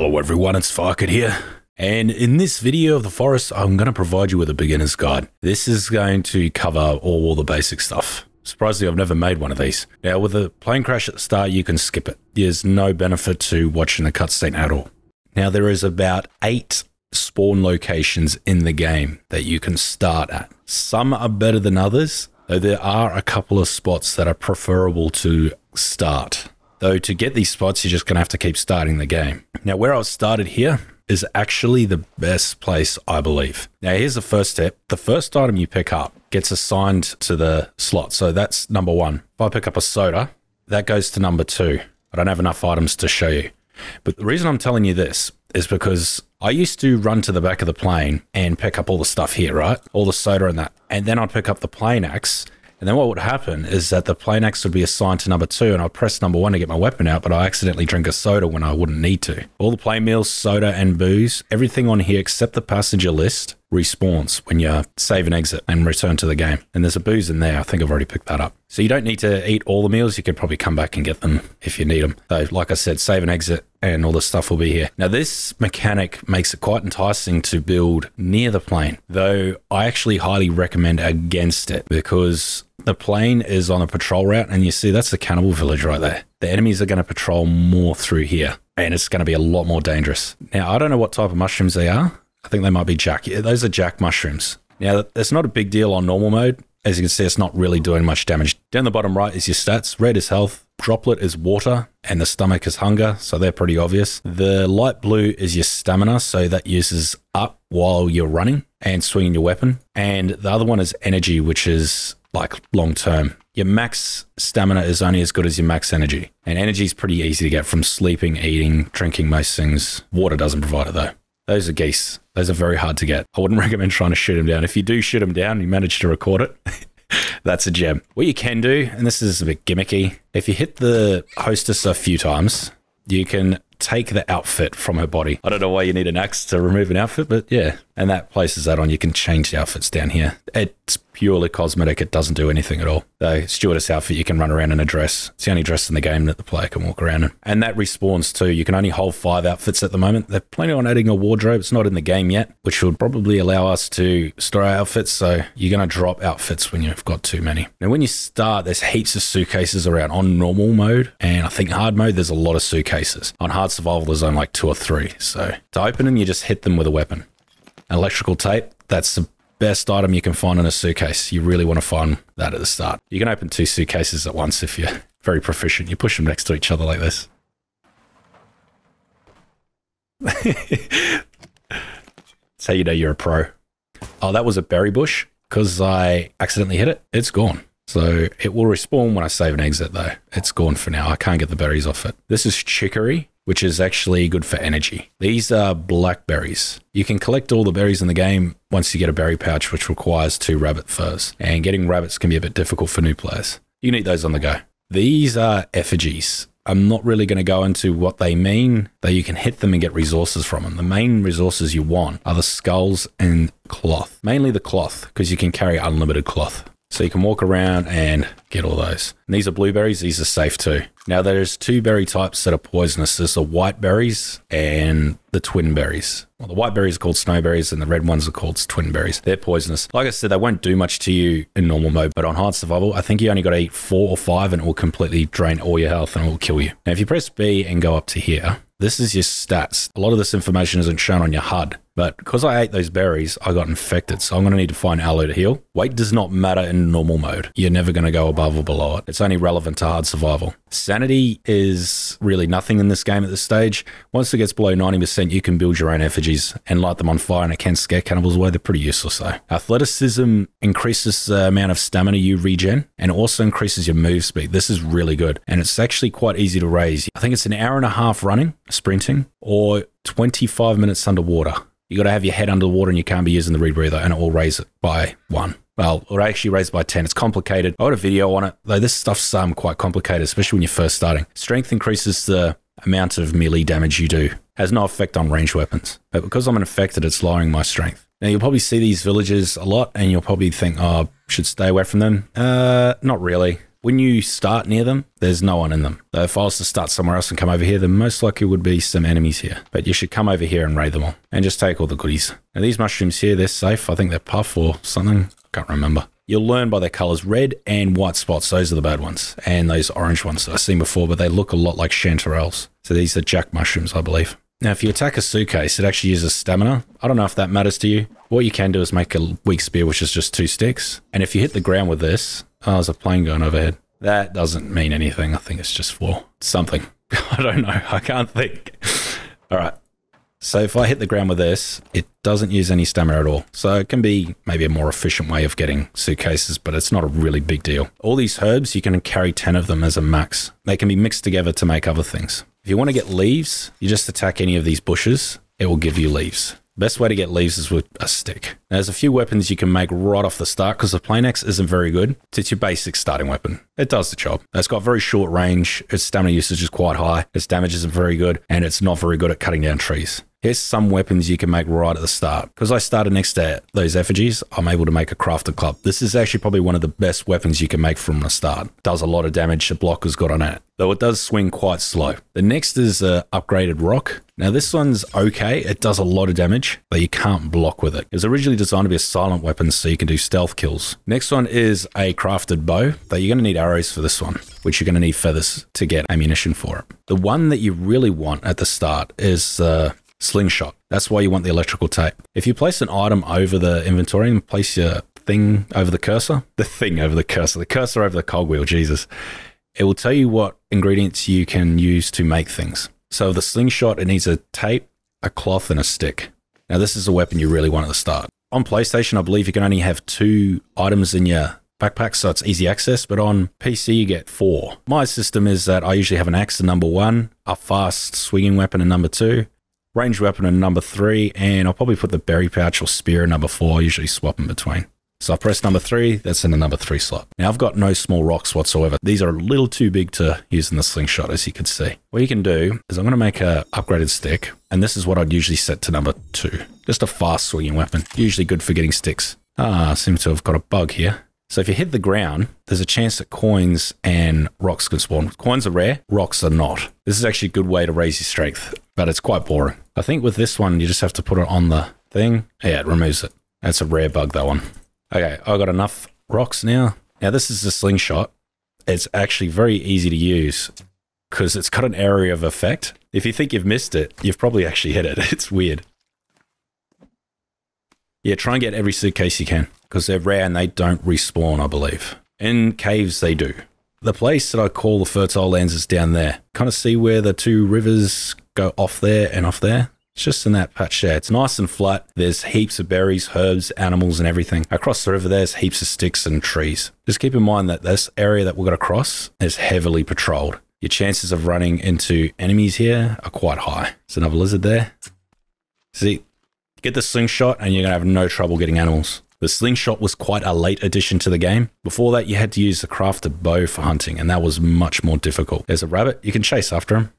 Hello everyone, it's Farket here. And in this video of the forest, I'm going to provide you with a beginner's guide. This is going to cover all the basic stuff. Surprisingly, I've never made one of these. Now, with a plane crash at the start, you can skip it. There's no benefit to watching the cutscene at all. Now, there is about eight spawn locations in the game that you can start at. Some are better than others, though there are a couple of spots that are preferable to start. Though to get these spots, you're just going to have to keep starting the game. Now, where I was started here is actually the best place, I believe. Now, here's the first step. The first item you pick up gets assigned to the slot. So that's number one. If I pick up a soda, that goes to number two. I don't have enough items to show you. But the reason I'm telling you this is because I used to run to the back of the plane and pick up all the stuff here, right? All the soda and that. And then I'd pick up the plane axe and then what would happen is that the plane axe would be assigned to number two, and I'd press number one to get my weapon out, but I accidentally drink a soda when I wouldn't need to. All the plane meals, soda, and booze, everything on here except the passenger list respawns when you save and exit and return to the game. And there's a booze in there. I think I've already picked that up. So you don't need to eat all the meals. You could probably come back and get them if you need them. So, like I said, save and exit and all the stuff will be here. Now, this mechanic makes it quite enticing to build near the plane, though I actually highly recommend against it because the plane is on a patrol route, and you see that's the cannibal village right there. The enemies are going to patrol more through here, and it's going to be a lot more dangerous. Now, I don't know what type of mushrooms they are. I think they might be jack. Those are jack mushrooms. Now, that's not a big deal on normal mode. As you can see, it's not really doing much damage. Down the bottom right is your stats. Red is health, droplet is water, and the stomach is hunger, so they're pretty obvious. The light blue is your stamina, so that uses up while you're running and swinging your weapon. And the other one is energy, which is like long term. Your max stamina is only as good as your max energy. And energy is pretty easy to get from sleeping, eating, drinking most things. Water doesn't provide it though. Those are geese. Those are very hard to get. I wouldn't recommend trying to shoot them down. If you do shoot them down, you manage to record it. that's a gem. What you can do, and this is a bit gimmicky, if you hit the hostess a few times, you can take the outfit from her body. I don't know why you need an axe to remove an outfit, but yeah. And that places that on. You can change the outfits down here. It's purely cosmetic. It doesn't do anything at all. The stewardess outfit you can run around in a dress. It's the only dress in the game that the player can walk around in. And that respawns too. You can only hold five outfits at the moment. They're planning on adding a wardrobe. It's not in the game yet, which would probably allow us to store our outfits. So you're going to drop outfits when you've got too many. Now, when you start, there's heaps of suitcases around on normal mode. And I think hard mode, there's a lot of suitcases. On hard survival, there's only like two or three. So to open them, you just hit them with a weapon. Electrical tape, that's best item you can find in a suitcase. You really want to find that at the start. You can open two suitcases at once if you're very proficient. You push them next to each other like this. That's how you know you're a pro. Oh, that was a berry bush because I accidentally hit it. It's gone. So it will respawn when I save and exit though. It's gone for now. I can't get the berries off it. This is chicory which is actually good for energy. These are blackberries. You can collect all the berries in the game once you get a berry pouch, which requires two rabbit furs. And getting rabbits can be a bit difficult for new players. You can eat those on the go. These are effigies. I'm not really going to go into what they mean, though you can hit them and get resources from them. The main resources you want are the skulls and cloth, mainly the cloth, because you can carry unlimited cloth. So you can walk around and get all those. And these are blueberries. These are safe too. Now there's two berry types that are poisonous. There's the white berries and the twin berries. Well, the white berries are called snowberries and the red ones are called twin berries. They're poisonous. Like I said, they won't do much to you in normal mode, but on hard survival, I think you only got to eat four or five and it will completely drain all your health and it will kill you. Now, if you press B and go up to here, this is your stats. A lot of this information isn't shown on your HUD. But because I ate those berries, I got infected. So I'm going to need to find aloe to heal. Weight does not matter in normal mode. You're never going to go above or below it. It's only relevant to hard survival. Sanity is really nothing in this game at this stage. Once it gets below 90%, you can build your own effigies and light them on fire, and it can scare cannibals away. They're pretty useless though. Athleticism increases the amount of stamina you regen and also increases your move speed. This is really good. And it's actually quite easy to raise. I think it's an hour and a half running, sprinting, or 25 minutes underwater you got to have your head underwater and you can't be using the rebreather and it will raise it by one. Well, or actually raise it by 10. It's complicated. I got a video on it, though this stuff's um, quite complicated, especially when you're first starting. Strength increases the amount of melee damage you do, has no effect on ranged weapons. But because I'm infected, it's lowering my strength. Now, you'll probably see these villages a lot and you'll probably think, oh, should stay away from them. Uh, not really. When you start near them, there's no one in them. Though if I was to start somewhere else and come over here, then most likely would be some enemies here. But you should come over here and raid them all and just take all the goodies. Now these mushrooms here, they're safe. I think they're puff or something. I can't remember. You'll learn by their colors. Red and white spots, those are the bad ones. And those orange ones that I've seen before, but they look a lot like chanterelles. So these are jack mushrooms, I believe. Now, if you attack a suitcase, it actually uses stamina. I don't know if that matters to you. What you can do is make a weak spear, which is just two sticks. And if you hit the ground with this, oh, there's a plane going overhead. That doesn't mean anything. I think it's just for something. I don't know. I can't think. All right. So if I hit the ground with this, it doesn't use any stamina at all. So it can be maybe a more efficient way of getting suitcases, but it's not a really big deal. All these herbs, you can carry 10 of them as a max. They can be mixed together to make other things. If you want to get leaves, you just attack any of these bushes. It will give you leaves. Best way to get leaves is with a stick. Now, there's a few weapons you can make right off the start because the Plane Axe isn't very good. It's your basic starting weapon. It does the job. It's got very short range. Its stamina usage is quite high. Its damage isn't very good, and it's not very good at cutting down trees. Here's some weapons you can make right at the start. Because I started next to those effigies, I'm able to make a crafted club. This is actually probably one of the best weapons you can make from the start. Does a lot of damage, the block has got on it, though it does swing quite slow. The next is a upgraded rock. Now this one's okay, it does a lot of damage, but you can't block with it. It was originally designed to be a silent weapon so you can do stealth kills. Next one is a crafted bow, though you're going to need arrows for this one, which you're going to need feathers to get ammunition for it. The one that you really want at the start is uh, slingshot. That's why you want the electrical tape. If you place an item over the inventory and place your thing over the cursor, the thing over the cursor, the cursor over the cogwheel, Jesus, it will tell you what ingredients you can use to make things. So the slingshot, it needs a tape, a cloth, and a stick. Now, this is a weapon you really want at the start. On PlayStation, I believe you can only have two items in your backpack, so it's easy access. But on PC, you get four. My system is that I usually have an axe in number one, a fast swinging weapon in number two, range weapon in number three, and I'll probably put the berry pouch or spear in number four. Usually swap in between. So I press number three, that's in the number three slot. Now I've got no small rocks whatsoever. These are a little too big to use in the slingshot, as you can see. What you can do is I'm going to make a upgraded stick, and this is what I'd usually set to number two. Just a fast swinging weapon, usually good for getting sticks. Ah, seems to have got a bug here. So if you hit the ground, there's a chance that coins and rocks can spawn. Coins are rare, rocks are not. This is actually a good way to raise your strength, but it's quite boring. I think with this one, you just have to put it on the thing. Yeah, it removes it. That's a rare bug, that one. Okay, I got enough rocks now. Now this is a slingshot. It's actually very easy to use because it's got an area of effect. If you think you've missed it, you've probably actually hit it. It's weird. Yeah, try and get every suitcase you can because they're rare and they don't respawn, I believe. In caves, they do. The place that I call the Fertile Lands is down there. Kind of see where the two rivers go off there and off there? It's just in that patch there. It's nice and flat. There's heaps of berries, herbs, animals, and everything. Across the river, there's heaps of sticks and trees. Just keep in mind that this area that we're going to cross is heavily patrolled. Your chances of running into enemies here are quite high. There's another lizard there. See, get the slingshot and you're going to have no trouble getting animals. The slingshot was quite a late addition to the game. Before that, you had to use the crafted bow for hunting, and that was much more difficult. There's a rabbit, you can chase after him.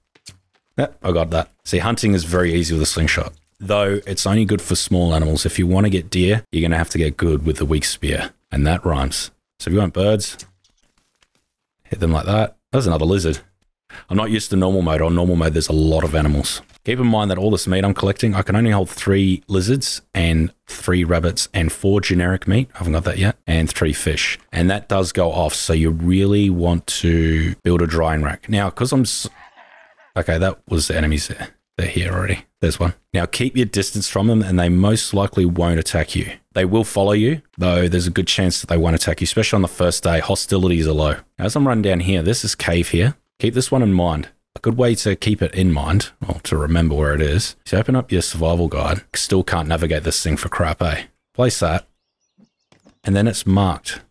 Yep, I got that. See, hunting is very easy with a slingshot. Though it's only good for small animals. If you want to get deer, you're going to have to get good with the weak spear. And that rhymes. So if you want birds, hit them like that. There's another lizard. I'm not used to normal mode. On normal mode, there's a lot of animals. Keep in mind that all this meat I'm collecting, I can only hold three lizards and three rabbits and four generic meat. I haven't got that yet. And three fish. And that does go off. So you really want to build a drying rack. Now, because I'm... Okay, that was the enemies there. They're here already. There's one. Now keep your distance from them and they most likely won't attack you. They will follow you, though there's a good chance that they won't attack you, especially on the first day. Hostilities are low. As I'm running down here, this is cave here. Keep this one in mind. A good way to keep it in mind, or to remember where it is, is open up your survival guide. Still can't navigate this thing for crap, eh? Place that, and then it's marked.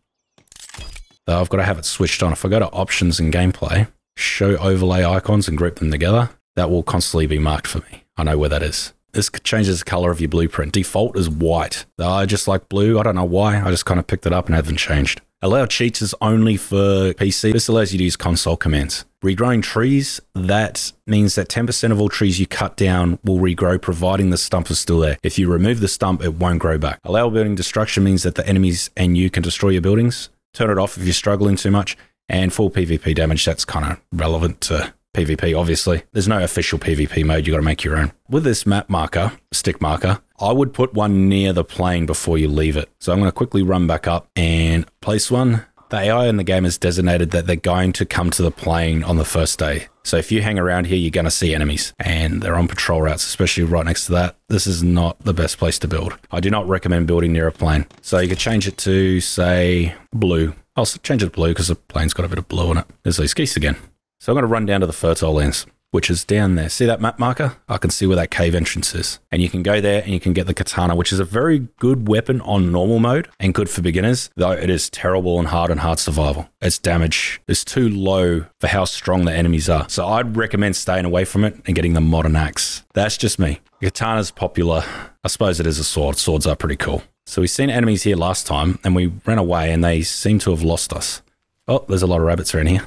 Though I've got to have it switched on. If I go to options and gameplay, show overlay icons and group them together, that will constantly be marked for me. I know where that is. This changes the color of your blueprint. Default is white. I just like blue. I don't know why. I just kind of picked it up and haven't changed. Allow cheats is only for PC. This allows you to use console commands. Regrowing trees, that means that 10% of all trees you cut down will regrow providing the stump is still there. If you remove the stump, it won't grow back. Allow building destruction means that the enemies and you can destroy your buildings. Turn it off if you're struggling too much. And full PvP damage, that's kind of relevant to PvP, obviously. There's no official PvP mode, you got to make your own. With this map marker, stick marker, I would put one near the plane before you leave it. So I'm going to quickly run back up and place one. The AI in the game has designated that they're going to come to the plane on the first day. So if you hang around here, you're going to see enemies and they're on patrol routes, especially right next to that. This is not the best place to build. I do not recommend building near a plane. So you could change it to, say, blue. I'll change it to blue because the plane's got a bit of blue on it. There's these geese again. So I'm going to run down to the fertile lands, which is down there. See that map marker? I can see where that cave entrance is. And you can go there and you can get the katana, which is a very good weapon on normal mode and good for beginners, though it is terrible and hard and hard survival. Its damage is too low for how strong the enemies are. So I'd recommend staying away from it and getting the modern axe. That's just me. Katana's popular. I suppose it is a sword. Swords are pretty cool. So we've seen enemies here last time and we ran away and they seem to have lost us. Oh, there's a lot of rabbits around here.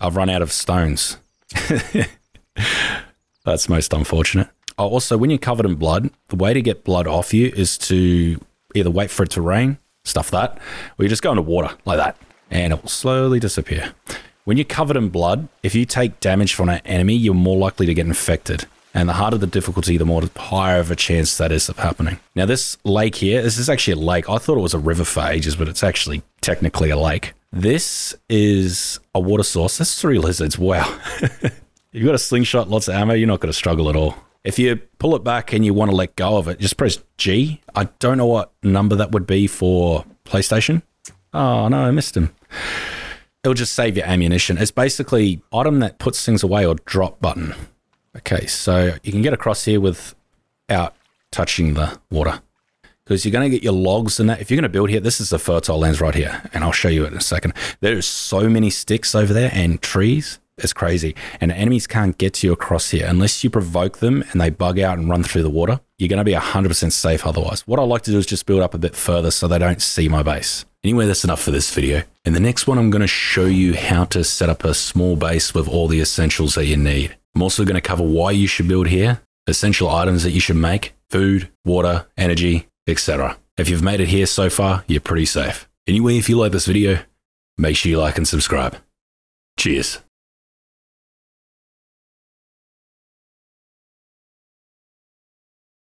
I've run out of stones. That's most unfortunate. Oh, also, when you're covered in blood, the way to get blood off you is to either wait for it to rain, stuff that, or you just go into water like that, and it will slowly disappear. When you're covered in blood, if you take damage from an enemy, you're more likely to get infected. And the harder the difficulty, the more higher of a chance that is of happening. Now, this lake here, this is actually a lake. I thought it was a river for ages, but it's actually technically a lake. This is a water source. That's three lizards. Wow. You've got a slingshot, lots of ammo. You're not going to struggle at all. If you pull it back and you want to let go of it, just press G. I don't know what number that would be for PlayStation. Oh, no, I missed him. It'll just save your ammunition. It's basically item that puts things away or drop button. Okay, so you can get across here without touching the water because you're going to get your logs and that. If you're going to build here, this is the fertile lands right here, and I'll show you it in a second. There's so many sticks over there and trees. It's crazy. And enemies can't get to you across here unless you provoke them and they bug out and run through the water. You're going to be 100% safe otherwise. What I like to do is just build up a bit further so they don't see my base. Anyway, that's enough for this video. In the next one, I'm going to show you how to set up a small base with all the essentials that you need. I'm also going to cover why you should build here, essential items that you should make, food, water, energy, etc. If you've made it here so far, you're pretty safe. Anyway, if you like this video, make sure you like and subscribe. Cheers.